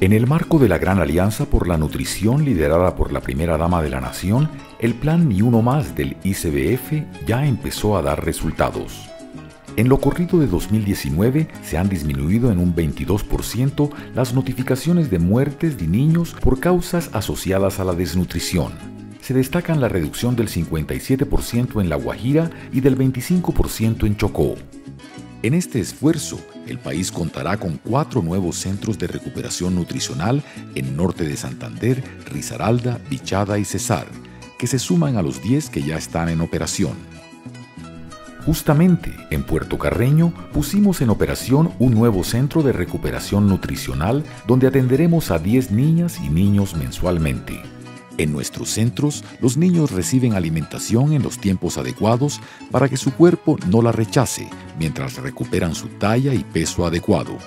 En el marco de la Gran Alianza por la Nutrición liderada por la primera dama de la Nación, el plan Ni Uno Más del ICBF ya empezó a dar resultados. En lo corrido de 2019 se han disminuido en un 22% las notificaciones de muertes de niños por causas asociadas a la desnutrición. Se destacan la reducción del 57% en La Guajira y del 25% en Chocó. En este esfuerzo, el país contará con cuatro nuevos centros de recuperación nutricional en norte de Santander, Risaralda, Bichada y Cesar, que se suman a los 10 que ya están en operación. Justamente en Puerto Carreño pusimos en operación un nuevo centro de recuperación nutricional donde atenderemos a 10 niñas y niños mensualmente. En nuestros centros, los niños reciben alimentación en los tiempos adecuados para que su cuerpo no la rechace mientras recuperan su talla y peso adecuado.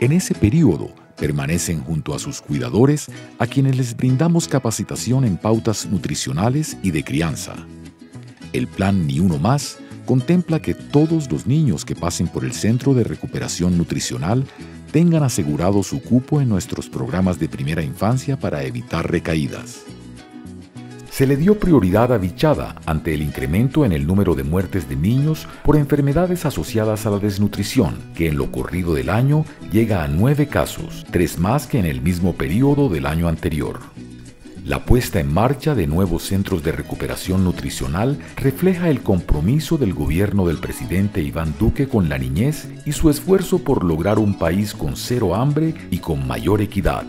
En ese periodo, permanecen junto a sus cuidadores a quienes les brindamos capacitación en pautas nutricionales y de crianza. El plan Ni Uno Más contempla que todos los niños que pasen por el Centro de Recuperación Nutricional tengan asegurado su cupo en nuestros programas de primera infancia para evitar recaídas. Se le dio prioridad a Bichada ante el incremento en el número de muertes de niños por enfermedades asociadas a la desnutrición, que en lo corrido del año llega a nueve casos, tres más que en el mismo periodo del año anterior. La puesta en marcha de nuevos centros de recuperación nutricional refleja el compromiso del gobierno del presidente Iván Duque con la niñez y su esfuerzo por lograr un país con cero hambre y con mayor equidad.